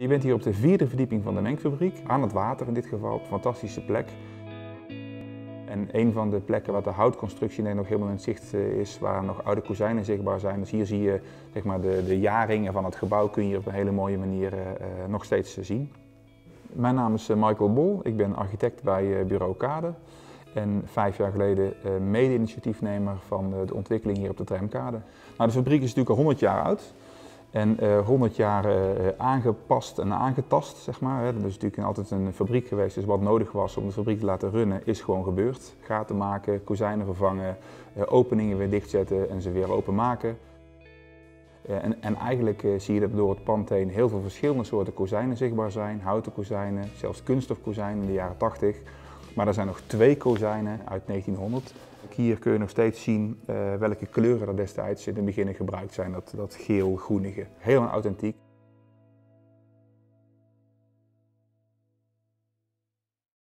Je bent hier op de vierde verdieping van de mengfabriek, aan het water in dit geval, een fantastische plek. En een van de plekken waar de houtconstructie nog helemaal in zicht eh, is, waar nog oude kozijnen zichtbaar zijn. Dus hier zie je zeg maar, de, de jaringen van het gebouw kun je op een hele mooie manier uh, nog steeds zien. Mijn naam is Michael Bol, ik ben architect bij Bureau Kade. En vijf jaar geleden mede-initiatiefnemer van de ontwikkeling hier op de tramkade. Nou, de fabriek is natuurlijk al 100 jaar oud. En uh, eh, 100 jaar uh, aangepast en aangetast, zeg maar. Hè. Is natuurlijk altijd een fabriek geweest, dus wat nodig was om de fabriek te laten runnen, is gewoon gebeurd. Gaten maken, kozijnen vervangen, openingen weer dichtzetten en ze weer openmaken. En, en, eigenlijk zie je dat door het pand heen heel veel verschillende soorten kozijnen zichtbaar zijn. Houten kozijnen, zelfs kunststofkozijnen in de jaren 80. Maar er zijn nog twee kozijnen uit 1900. Hier kun je nog steeds zien uh, welke kleuren er destijds in het begin gebruikt zijn. Dat, dat geel-groenige. Heel authentiek.